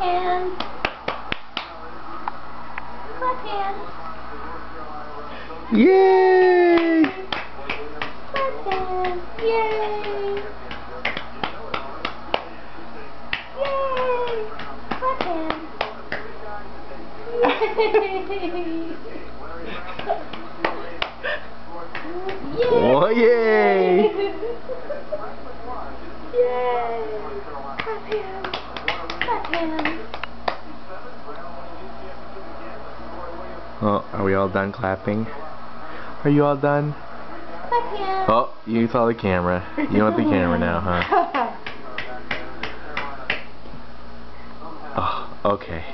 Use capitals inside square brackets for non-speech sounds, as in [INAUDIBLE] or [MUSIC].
hands. Clap hands. Yay! Clap hands. Yay! Yay! Clap hands. Yay! Oh, yay! [LAUGHS] Yay! Clap hands. Oh, are we all done clapping? Are you all done? Oh, you saw the camera. You want the camera now, huh? [LAUGHS] Oh, okay.